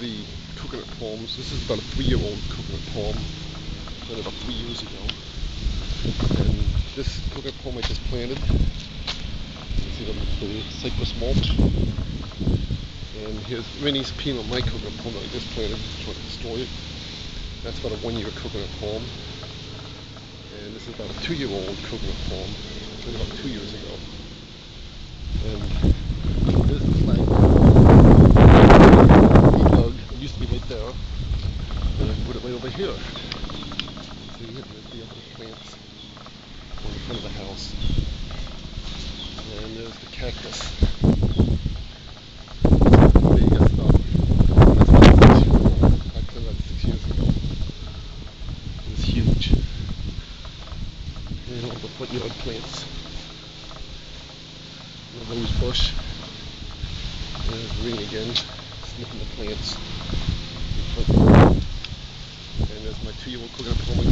The coconut palms. This is about a three-year-old coconut palm planted about three years ago. And this coconut palm I just planted. You see the, the cypress mulch. And here's Winnie's peanut, my coconut palm that I just planted. Trying to destroy it. That's about a one-year coconut palm. And this is about a two-year-old coconut palm planted about two years ago. And this is like dug. It used to be right there. And right over here. See, there's the other plants the front of the house. And there's the cactus. And all the front yard plants. The rose bush. There's ring again, sniffing the plants. je m'appuyais au colin pour envoyer